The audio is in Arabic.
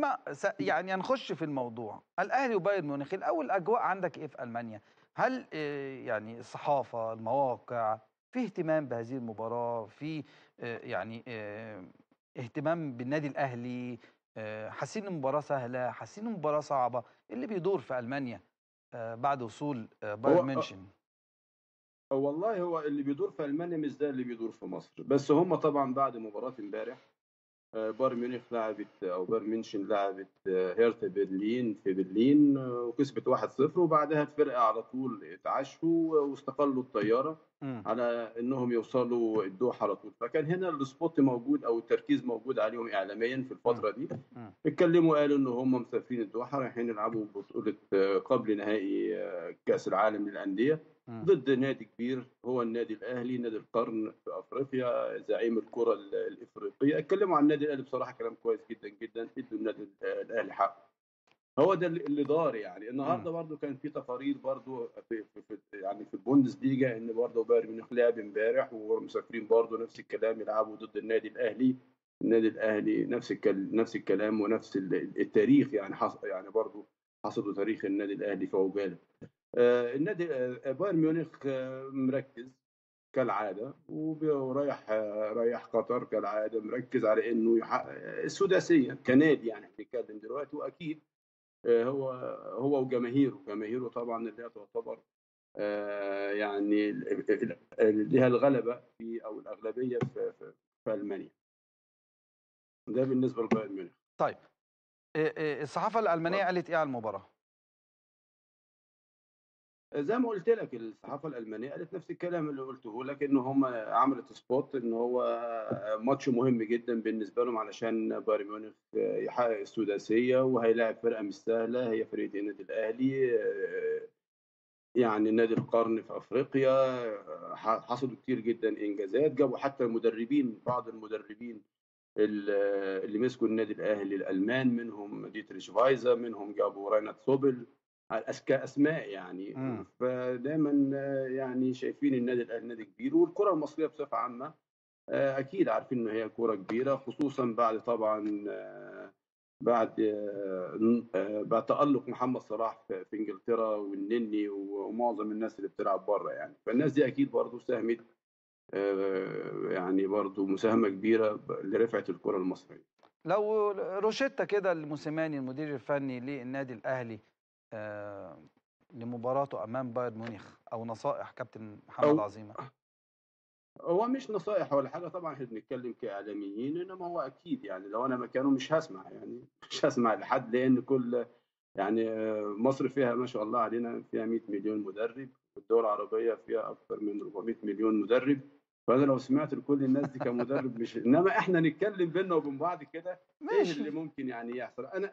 ما يعني هنخش في الموضوع. الأهلي وبايرن ميونخ الأول الاجواء عندك إيه في ألمانيا؟ هل آه، يعني الصحافة المواقع في اهتمام بهذه المباراة؟ في آه، يعني آه، اهتمام بالنادي الأهلي؟ حاسين المباراة سهلة؟ حاسين المباراة صعبة؟ اللي بيدور في ألمانيا بعد وصول بايرن هو ميونشن والله هو اللي بيدور في ألمانيا مش ده اللي بيدور في مصر. بس هم طبعا بعد مباراة امبارح بايرن ميونخ لعبت أو بايرن ميونشن لعبت آه، هيرتا برلين في برلين آه، وكسبت 1-0 وبعدها الفرقة على طول اتعشوا واستقلوا الطيارة مم. على إنهم يوصلوا الدوحة على طول فكان هنا ال spot موجود أو التركيز موجود عليهم اعلاميا في الفترة دي. اتكلموا قالوا إن هم مسافرين الدوحة رايحين يلعبوا بطولة آه، قبل نهائي آه، كأس العالم للأندية. ضد نادي كبير هو النادي الأهلي نادي القرن في أفريقيا زعيم الكرة ال- الإفريقية. اتكلموا عن النادي الأهلي بصراحة كلام كويس جدا جدا ادوا النادي الأهلي حقه. هو ده اللي دار يعني. النهارده برضو كان في تقارير برضو في, في, يعني في البوندس ليجا إن برضو بايرن ميونخ لعب إمبارح ومسافرين برضو نفس الكلام يلعبوا ضد النادي الأهلي. النادي الأهلي نفس نفس الكلام ونفس ال- التاريخ يعني حص يعني برضو حصدوا تاريخ النادي الأهلي آه، النادي آه، بايرن ميونخ آه، مركز كالعادة ورايح آه، رايح قطر كالعادة مركز على إنه يحقق السداسية كنادي يعني بنتكلم دلوقتي وأكيد آه، هو هو وجماهيره. جماهيره طبعا اللي هي تعتبر آه، يعني لها الغلبة في أو الأغلبية في في, في ألمانيا. ده بالنسبة لبايرن ميونخ. طيب آه، آه، الصحافة الألمانية قالت إيه على المباراة؟ زي ما قلت لك الصحافة الألمانية قالت نفس الكلام اللي قلته لك إن هم عملت سبوت إن هو ماتش مهم جدا بالنسبة لهم علشان بايرن ميونخ يحقق السداسية وهيلاعب فرقة مش سهلة هي فرقه النادي الأهلي يعني نادي القرن في أفريقيا حصلوا كتير جدا إنجازات جابوا حتى المدربين بعض المدربين ال- اللي مسكوا النادي الأهلي الألمان منهم ديتريش فايتسا منهم جابوا راينر تسوبل. كاسماء يعني. مم. فدايما يعني شايفين النادي الاهلي نادي كبير والكرة المصرية بصفة عامة آه، أكيد عارفين ان هي كرة كبيرة خصوصا بعد طبعا آه، بعد آه، بعد تألق محمد صلاح في إنجلترا والنني ومعظم الناس اللي بتلعب بره يعني. فالناس دي أكيد برضو ساهمت يعني برضو مساهمة كبيرة لرفعة الكرة المصرية. لو روشيتا كده الموسيماني المدير الفني للنادي الأهلي لمباراته أمام بايرن ميونخ أو نصائح كابتن محمد عظيمة. هو مش نصائح ولا حاجة طبعا إحنا بنتكلم كإعلاميين إنما هو أكيد يعني لو أنا مكانه مش هسمع يعني مش هسمع لحد لأن كل يعني آه، مصر فيها ما شاء الله علينا فيها 100 مليون مدرب والدول العربية فيها أكثر من 400 مليون مدرب. فأنا لو سمعت لكل الناس دي كمدرب مش إنما إحنا نتكلم بينا وبين بعض كده إيه اللي ممكن يعني يحصل؟ أنا